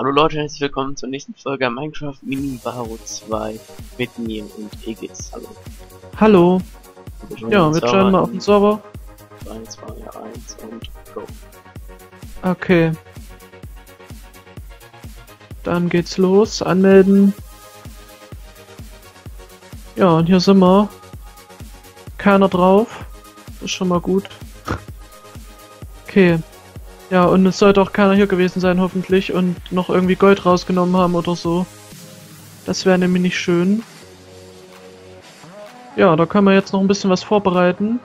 Hallo Leute, herzlich willkommen zur nächsten Folge Minecraft Mini Baro 2 mit mir und Egis. Hallo. Hallo. Ja, wir joinen mal auf den Server. 3, 2, 1 und go. Okay. Dann geht's los. Anmelden. Ja, und hier sind wir. Keiner drauf. Ist schon mal gut. Okay. Ja, und es sollte auch keiner hier gewesen sein, hoffentlich, und noch irgendwie Gold rausgenommen haben oder so. Das wäre nämlich nicht schön. Ja, da können wir jetzt noch ein bisschen was vorbereiten.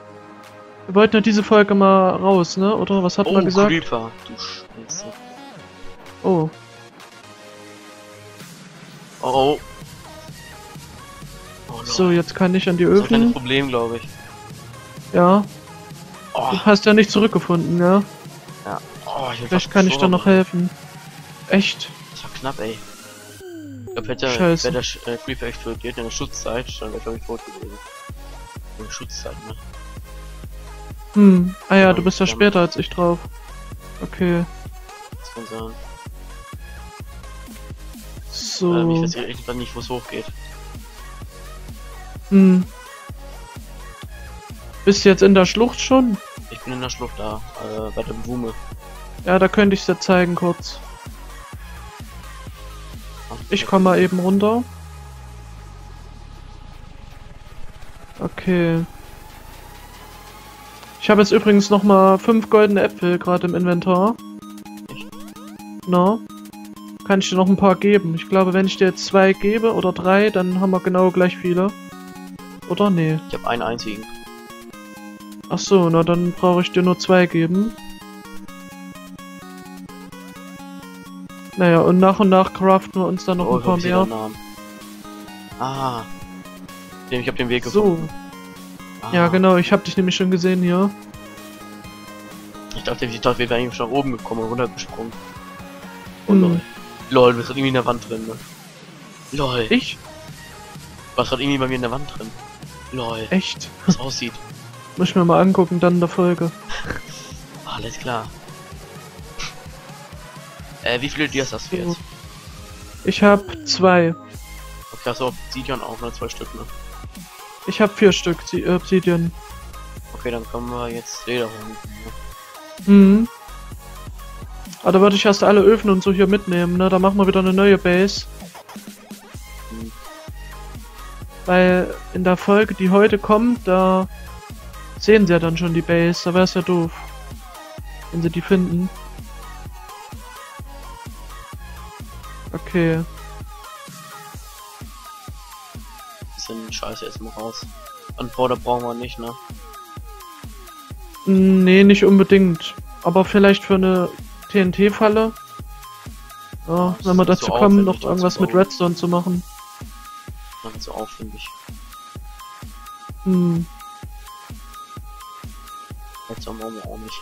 Wir wollten ja diese Folge mal raus, ne? Oder was hat oh, man gesagt? Creeper, du Scheiße. Oh, Oh, oh. Oh, so, jetzt kann ich an die Das ist ein kleines Öfen. Problem, glaube ich. Ja, Oh, du hast ja nicht zurückgefunden, ja? ja. Oh, Vielleicht kann ich dir noch helfen. Echt? Das war knapp, ey. Ich glaube, hätte Scheiße. wäre der äh, Creeper explodiert in der Schutzzeit, dann wäre ich glaube ich tot gewesen. In der Schutzzeit, ne? Hm, ah ja, du bist ja später als ich drauf. Okay, Das kann sein. so. Ähm, ich weiß irgendwann nicht, wo es hochgeht. Hm. Bist du jetzt in der Schlucht schon? Ich bin in der Schlucht da, äh, bei der Blume. Ja, da könnte ich dir zeigen kurz. Ich komme mal eben runter. Okay. Ich habe jetzt übrigens noch mal fünf goldene Äpfel gerade im Inventar. Na? Kann ich dir noch ein paar geben? Ich glaube, wenn ich dir jetzt zwei gebe oder drei, dann haben wir genau gleich viele. Oder? Nee. Ich habe einen einzigen. Ach so, na dann brauche ich dir nur zwei geben. Naja, und nach und nach craften wir uns dann noch oh, ein paar hab mehr. Ah. Ich habe den Weg So, gefunden. Ah. ja genau, ich habe dich nämlich schon gesehen hier. Ich dachte, ich dachte, wir wären irgendwie schon nach oben gekommen und runtergesprungen. Oh Hm. lol. Lol, wir sind irgendwie in der Wand drin, ne? Lol. Ich? Was gerade irgendwie bei mir in der Wand drin? Lol. Echt? Was aussieht. Muss ich mir mal angucken, dann in der Folge. Alles klar. Äh, wie viele Dias hast du jetzt? Ich habe zwei. Okay, hast du Obsidian auch, ne? Zwei Stück, ne? Ich habe vier Stück äh, Obsidian. Okay, dann können wir jetzt Leder holen. Mhm. Aber da würde ich erst alle Öfen und so hier mitnehmen, ne? Da machen wir wieder eine neue Base. Hm. Weil in der Folge, die heute kommt, da sehen sie ja dann schon die Base. Da wäre es ja doof. Wenn sie die finden. Okay. Bisschen Scheiße erstmal raus. Und Powder brauchen wir nicht, ne? Nee, nicht unbedingt. Aber vielleicht für eine TNT-Falle. Ja, wenn wir dazu so kommen, noch irgendwas mit. Redstone zu machen. Dann so aufwendig. Hm. Jetzt brauchen wir auch nicht.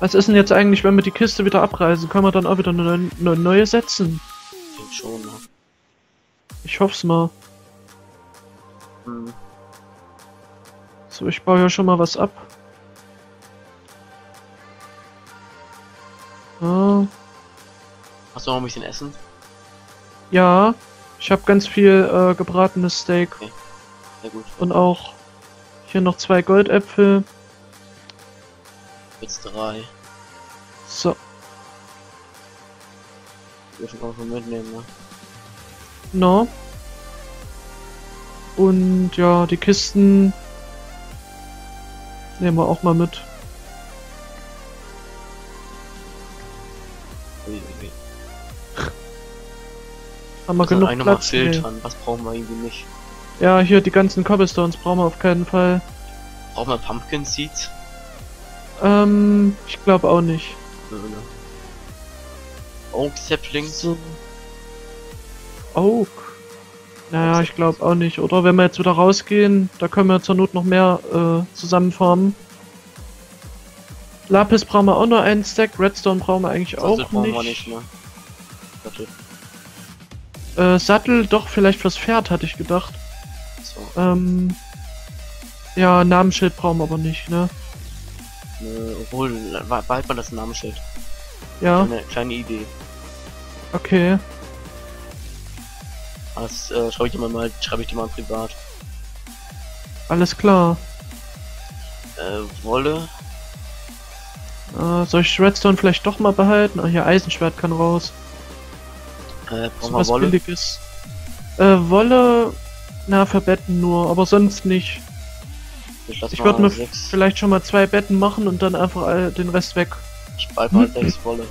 Was ist denn jetzt eigentlich, wenn wir die Kiste wieder abreißen? Können wir dann auch wieder eine, eine neue setzen? Ich schon, ne? Ich hoff's mal. Hm. So, ich baue ja schon mal was ab. Ah, Hast du noch ein bisschen Essen? ja, ich habe ganz viel äh, gebratenes Steak Sehr gut. und auch hier noch zwei Goldäpfel. Jetzt drei. So, Dürfen wir schon mitnehmen, ne? no. Und ja, die Kisten nehmen wir auch mal mit. Haben wir Also genug Platz? Nee. Was brauchen wir irgendwie nicht? Ja, hier die ganzen Cobblestones brauchen wir auf keinen Fall. Brauchen wir Pumpkin Seeds? Ähm, ich glaube auch nicht. Oak Saplings? So. Oak. Naja, ich glaube auch nicht. Oder wenn wir jetzt wieder rausgehen, da können wir zur Not noch mehr äh, zusammenfarmen. Lapis brauchen wir auch noch einen Stack. Redstone brauchen wir eigentlich Sattel auch brauchen nicht. wir nicht, ne? Sattel. Äh, Sattel, doch, vielleicht fürs Pferd, hatte ich gedacht. So. Ähm, ja, Namensschild brauchen wir aber nicht, ne? Ne, obwohl, behalt man das Namensschild. Ja, Eine kleine Idee. Okay. Das äh, schreibe ich dir mal, schreibe ich dir mal privat. Alles klar. Äh, Wolle. Äh, soll ich Redstone vielleicht doch mal behalten? Ah, hier Eisenschwert kann raus. Äh, brauchen wir was Wolle. billiges. Äh, Wolle, na, für Betten nur, aber sonst nicht. Ich, Ich mal würde mir sechs. vielleicht schon mal zwei Betten machen und dann einfach all, den Rest weg. Ich behalte mal sechs Wolle.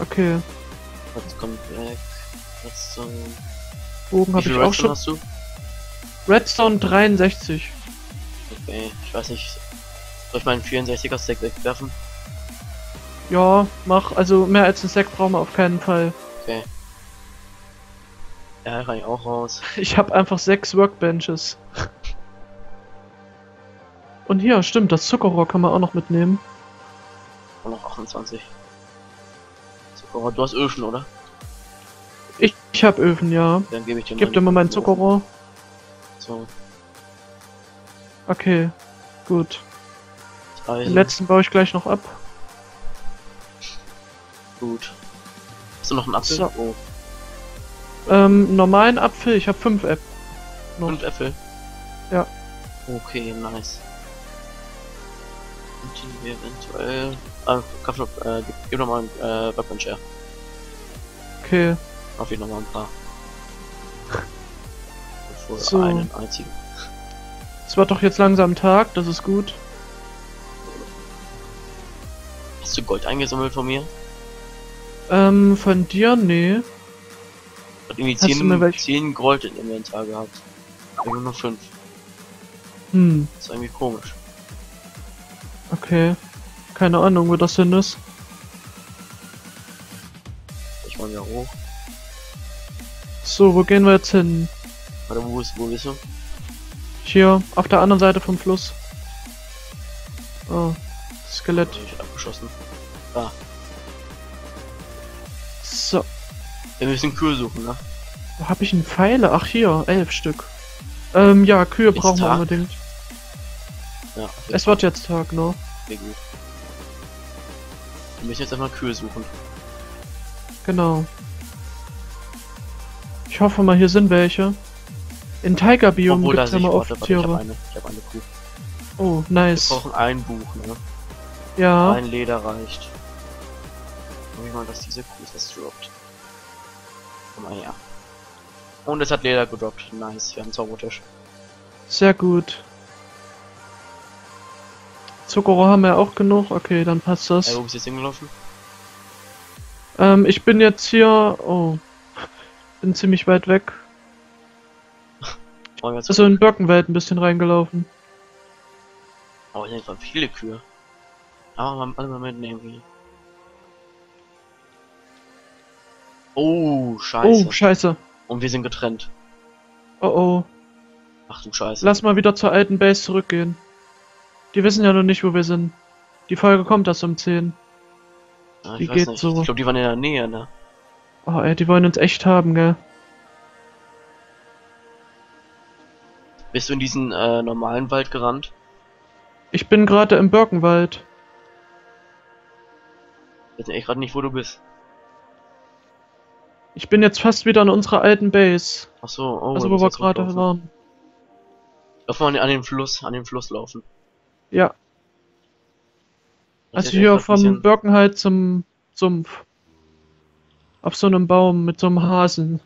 Okay. Jetzt kommt weg. So. Bogen habe ich auch Redstone schon. hast du? Redstone 63. Okay, ich weiß nicht. Soll ich meinen 64er Stack wegwerfen? Ja, mach. Also mehr als ein Sack brauchen wir auf keinen Fall. Okay. Ja, kann ich auch raus. Ich habe einfach sechs Workbenches. Und hier, stimmt, das Zuckerrohr kann man auch noch mitnehmen. Und noch 28. Zuckerrohr, du hast Öfen, oder? Ich, ich habe Öfen, ja. Dann gebe ich dir Gib dir mal mein Zuckerrohr. So, Okay, gut. drei. Den letzten baue ich gleich noch ab. Gut. Hast du noch einen Apfel? So. Oh, Ähm, normalen Apfel, ich habe fünf Äpfel. fünf Äpfel? Ja. Okay, nice. Und die eventuell... Ah, Kaffee, äh, gib, gib noch mal einen äh, Weapon Share. Okay, Auf jeden Fall noch mal ein paar. Bevor So. einen einzigen. es wird doch jetzt langsam Tag, das ist gut. Hast du Gold eingesammelt von mir? Ähm, von dir? Nee. Hat irgendwie Hast du mir 10, welche- 10 Gold im Inventar gehabt. Irgendwie nur 5. Hm, Das ist irgendwie komisch. Okay. Keine Ahnung, wo das hin ist. Ich wollte ja hoch. So, wo gehen wir jetzt hin? Warte, wo ist, wo bist du? Hier, auf der anderen Seite vom Fluss. Oh, Skelett. Hab ich abgeschossen. So, Wir müssen Kühe suchen, ne? wo hab ich denn Pfeile? Ach hier, elf Stück. Ähm, ja, Kühe Ist brauchen wir Tag? unbedingt. Ja, Es wird jetzt Tag, ne? Gut. Wir müssen jetzt erstmal Kühe suchen. Genau. Ich hoffe mal, hier sind welche. In Tiger Biom da gibt's ja ich, mal warte, oft warte, ich habe Tiere. eine, ich habe eine Kuh. Oh, Wir nice. brauchen ein Buch, ne? Ja, Ein Leder reicht. Guck ich mal, dass diese Kuh das droppt. Komm mal her. Und es hat Leder gedroppt. Nice, wir haben Zaubertisch. sehr gut. Zuckerrohr haben wir auch genug. Okay, dann passt das. wo bist du jetzt hingelaufen? Ähm, ich bin jetzt hier... Oh. Bin ziemlich weit weg. Also in Birkenwald ein bisschen reingelaufen. Oh, hier waren viele Kühe. Aber mal alle mal mitnehmen. hier. Oh, scheiße. Oh, scheiße. Und wir sind getrennt. Oh oh. Ach du Scheiße. Lass mal wieder zur alten Base zurückgehen. Die wissen ja noch nicht, wo wir sind. Die Folge kommt erst um 10. Ja, ich die geht nicht. so. Ich glaube, die waren in der Nähe, ne? Oh ey, die wollen uns echt haben, gell? Bist du in diesen äh, normalen Wald gerannt? Ich bin gerade im Birkenwald. Ich weiß echt gerade nicht, wo du bist. Ich bin jetzt fast wieder in unserer alten Base. Ach so, oh, also wo wir gerade waren. Lauf mal an an den Fluss, an den Fluss laufen. Ja, also hier vom Birkenwald zum Sumpf. Auf so einem Baum mit so einem Hasen.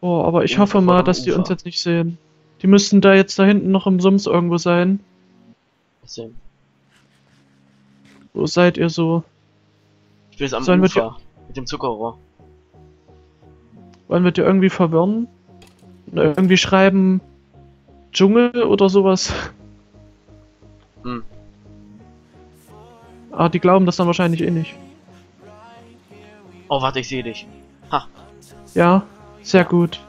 Oh, aber ich hoffe mal, dass die uns Ufer. jetzt nicht sehen. Die müssten da jetzt da hinten noch im Sumpf irgendwo sein. bisschen- Wo seid ihr so? Ich bin jetzt am Sollen wir die- Ufer. Mit dem Zuckerrohr. Wollen wir die irgendwie verwirren? Oder irgendwie schreiben Dschungel oder sowas? Hm. Ah, die glauben das dann wahrscheinlich eh nicht. Oh, warte, ich sehe dich. Ja, sehr gut.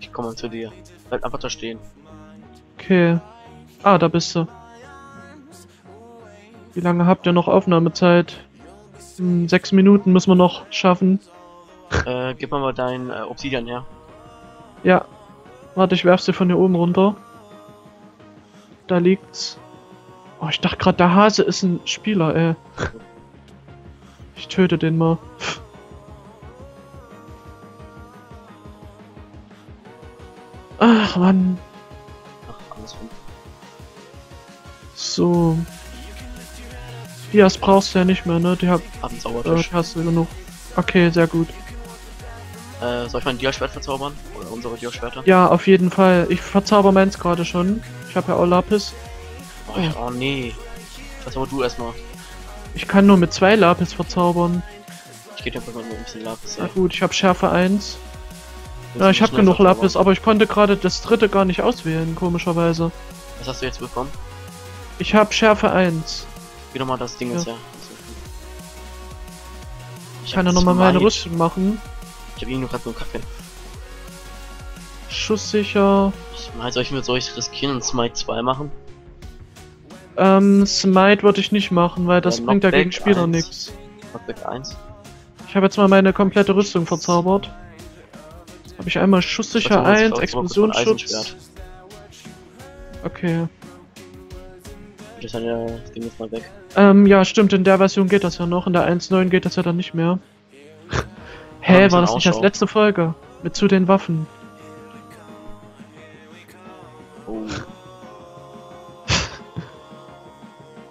Ich komme zu dir. Bleib einfach da stehen. Okay. Ah, da bist du. Wie lange habt ihr noch Aufnahmezeit? Hm, sechs Minuten müssen wir noch schaffen. äh, gib mal mal dein äh, Obsidian her. Ja. Warte, ich werf's dir von hier oben runter. Da liegt's. Oh, ich dachte gerade, der Hase ist ein Spieler, ey. Ich töte den mal. Ach, Mann. So. Dias brauchst du ja nicht mehr, ne? Die hab, haben äh, Sauertisch. Äh, hast du genug. Okay, sehr gut. Äh, soll ich mein Dia-Schwert verzaubern? Oder unsere Dia-Schwerter? Ja, auf jeden Fall. Ich verzauber meins gerade schon. Ich habe ja auch Lapis. Oh, ja, oh nee. Verzauber du erstmal. Ich kann nur mit zwei Lapis verzaubern. Ich geh dir einfach mal ein bisschen Lapis. Na ey. gut, ich habe Schärfe 1. Willst Ja, ich habe genug? Lapis, aber ich konnte gerade das dritte gar nicht auswählen, komischerweise. Was hast du jetzt bekommen? Ich habe Schärfe 1. Geh doch mal das Ding Ja. jetzt her. Ich kann ja nochmal meine. Rüstung machen. Ich hab irgendwie gerade so einen Kaffee. Schusssicher. Ich meine, soll ich mir soll ich riskieren und Smite 2 machen? Ähm, Smite würde ich nicht machen, weil das Ja, bringt ja gegen Spieler 1. nichts. Knockback 1. Ich habe jetzt mal meine komplette Rüstung verzaubert. Habe ich einmal Schusssicher Verzauber uns 1, vielleicht mal kurz mein Explosionsschutz. Okay. Das ist ja das Ding jetzt mal weg. Ähm, ja, stimmt, in der Version geht das ja noch, in der 1.9 geht das ja dann nicht mehr. Hä, war das nicht das letzte Folge? Mit zu den Waffen.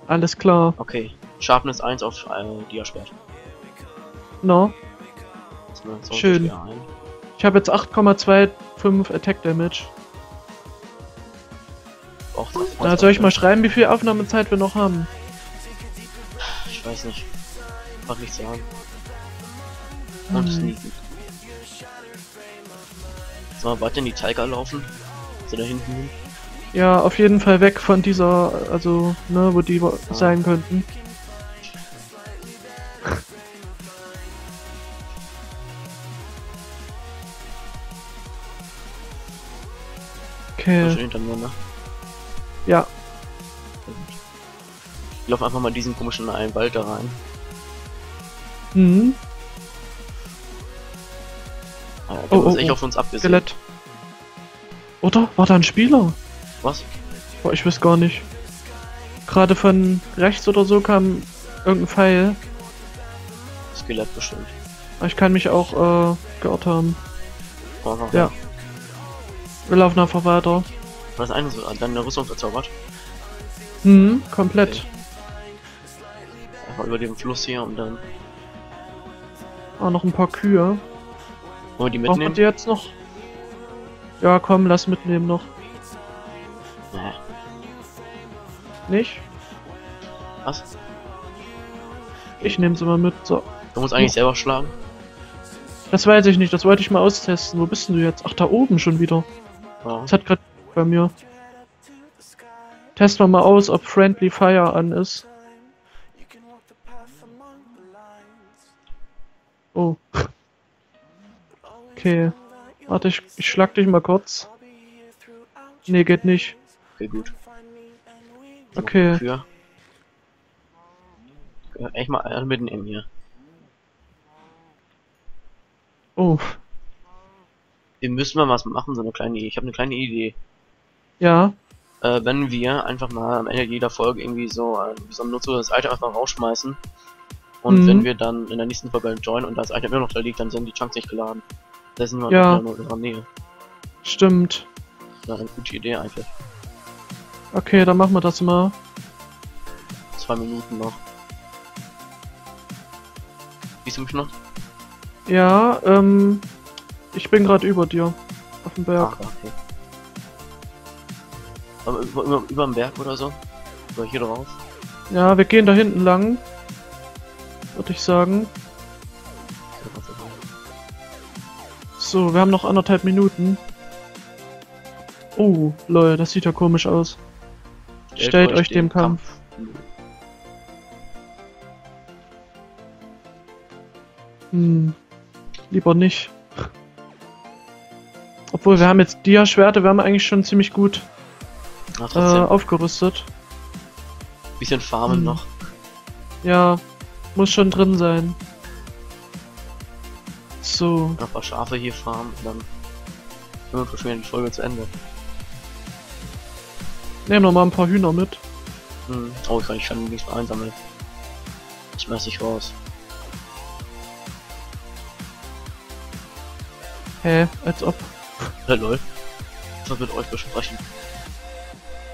Alles klar. okay. Sharpness 1 auf äh, Diaschwert. No. So Schön. Ich habe jetzt 8,25 Attack Damage. Das Na, soll ich mal schreiben, wie viel Aufnahmezeit wir noch haben? Ich weiß nicht. Kann nicht sagen. Und Hm. sneaken. Sollen wir weiter in die Tiger laufen? So da hinten hin? Ja, auf jeden Fall weg von dieser, also, ne, wo die sein könnten. Okay, ne? ja, Ich lauf einfach mal diesen komischen einen Wald da rein. hm, Ah, der Oh, ist oh, echt oh. auf uns abgesehen. Skelett. Oder? War da ein Spieler? Was? Boah, ich weiß gar nicht. Gerade von rechts oder so kam irgendein Pfeil. Skelett bestimmt. Ich kann mich auch, äh, geirrt haben. Einfach Ja. Wir laufen einfach weiter. War das eine so, deine Rüstung verzaubert? Hm, komplett. Okay. Einfach über den Fluss hier und dann Ah, noch ein paar Kühe. wollen wir die Brauchen wir mitnehmen. die jetzt noch? Ja, komm, lass mitnehmen noch. Nee. Nicht? Was? Ich nehme sie mal mit. So. Du musst eigentlich selber schlagen. Das weiß ich nicht, das wollte ich mal austesten. Wo bist denn du jetzt? Ach, da oben schon wieder. Ja. Das hat gerade bei mir. Testen wir mal aus, ob Friendly Fire an ist. Oh. Okay. Warte, ich, ich schlag dich mal kurz. Nee, geht nicht. Okay, gut. Okay. Für. Ja, echt mal alle mitnehmen hier. Oh. Wir müssen mal was machen, so eine kleine Idee. Ich habe eine kleine Idee. Ja. Äh, wenn wir einfach mal am Ende jeder Folge irgendwie so, äh, so ein nutzloses Item einfach rausschmeißen. Und Mhm. wenn wir dann in der nächsten Folge joinen und das Item immer noch da liegt, dann sind die Chunks nicht geladen. Da sind wir Ja. noch in unserer Nähe. Stimmt. Ja, eine gute Idee eigentlich. Okay, dann machen wir das mal. Zwei Minuten noch. Siehst du mich noch? Ja, ähm. Ich bin gerade über dir. Auf dem Berg. Ah, okay. Aber über, über, über dem Berg oder so? Oder hier drauf? Ja, wir gehen da hinten lang. Würde ich sagen. So, wir haben noch anderthalb Minuten. Oh, lol, das sieht ja komisch aus. Stellt euch dem Kampf. Hm. Lieber nicht. Obwohl, wir haben jetzt Dia-Schwerte, wir haben eigentlich schon ziemlich gut Na, äh, aufgerüstet. bisschen farmen hm. noch. Ja, muss schon drin sein. So, Noch ein paar Schafe hier farmen und dann sind wir schon die Folge zu Ende. Nehmen noch mal ein paar Hühner mit. Hm. Oh, ich kann, kann nichts mehr einsammeln. Das schmeiß ich raus. Hä, als ob. Ja, lol. etwas mit euch besprechen.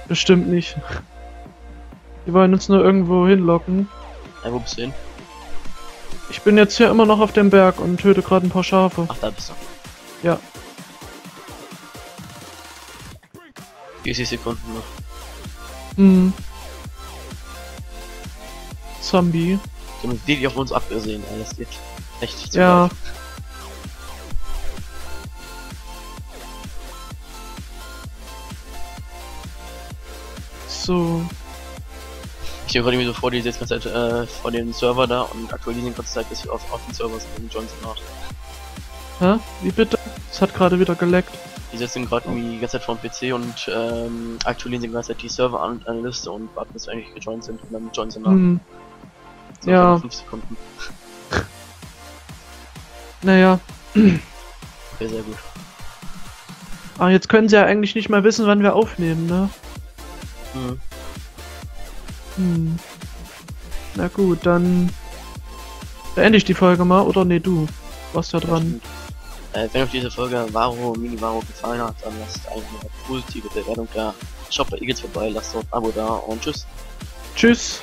Bestimmt nicht. Die wollen uns nur irgendwo hinlocken. Ja, wo bist du hin? Ich bin jetzt hier immer noch auf dem Berg und töte gerade ein paar Schafe. Ach, da bist du. Ja. 40 Sekunden noch. Hm. Zombie. Die haben wirklich auf uns abgesehen, ey. Das geht echt zu Ja. weit. So. Ich gerade mir so vor, die sitzen ganze Zeit äh, vor dem Server da und aktualisieren die ganze Zeit, bis wir auf, auf den Server sind Johnson hat. Hä? Wie bitte? Es hat gerade wieder geleckt. Die sitzen gerade irgendwie die ganze Zeit vor dem PC und ähm, aktualisieren die ganze Zeit die Server an eine Liste und warten, bis wir eigentlich gejoint sind und dann Johnson nach. Hm. So ja. 5 Sekunden. Naja. Okay, sehr gut. Ah, jetzt können sie ja eigentlich nicht mal wissen, wann wir aufnehmen, ne? Mhm. Hm. Na gut, dann beende ich die Folge mal, oder nee, du warst ja dran. Äh, wenn euch diese Folge Varo, Mini Varo gefallen hat, dann lasst eine positive Bewertung da. Schaut bei Eagles vorbei, lasst dort ein Abo da und tschüss. Tschüss.